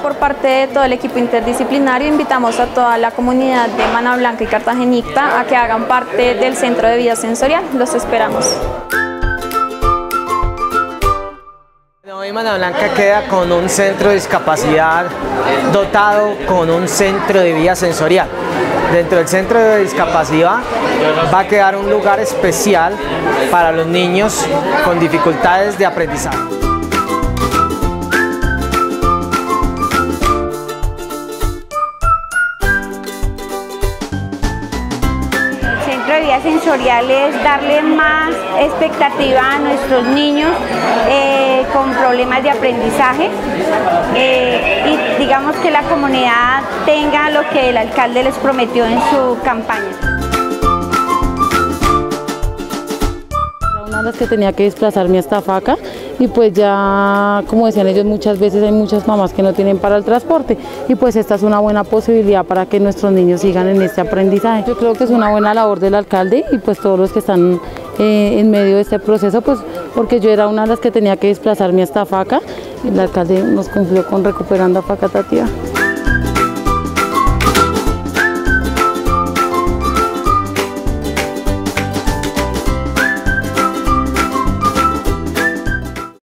por parte de todo el equipo interdisciplinario invitamos a toda la comunidad de Mana Blanca y Cartagenita a que hagan parte del Centro de Vida Sensorial. Los esperamos. Hoy Mana Blanca queda con un centro de discapacidad dotado con un centro de vía sensorial. Dentro del centro de discapacidad va a quedar un lugar especial para los niños con dificultades de aprendizaje. Centro vida sensorial es darle más expectativa a nuestros niños eh, con problemas de aprendizaje eh, y digamos que la comunidad tenga lo que el alcalde les prometió en su campaña. Que tenía que desplazarme hasta Faca y pues ya, como decían ellos, muchas veces hay muchas mamás que no tienen para el transporte y pues esta es una buena posibilidad para que nuestros niños sigan en este aprendizaje. Yo creo que es una buena labor del alcalde y pues todos los que están eh, en medio de este proceso, pues porque yo era una de las que tenía que desplazarme hasta Faca, el alcalde nos cumplió con recuperando a Faca Tativa.